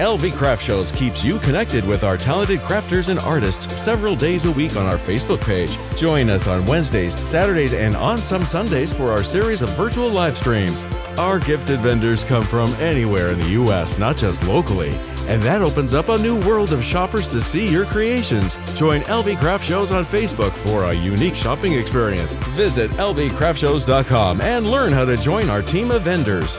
LV Craft Shows keeps you connected with our talented crafters and artists several days a week on our Facebook page. Join us on Wednesdays, Saturdays, and on some Sundays for our series of virtual live streams. Our gifted vendors come from anywhere in the U.S., not just locally, and that opens up a new world of shoppers to see your creations. Join LV Craft Shows on Facebook for a unique shopping experience. Visit lvcraftshows.com and learn how to join our team of vendors.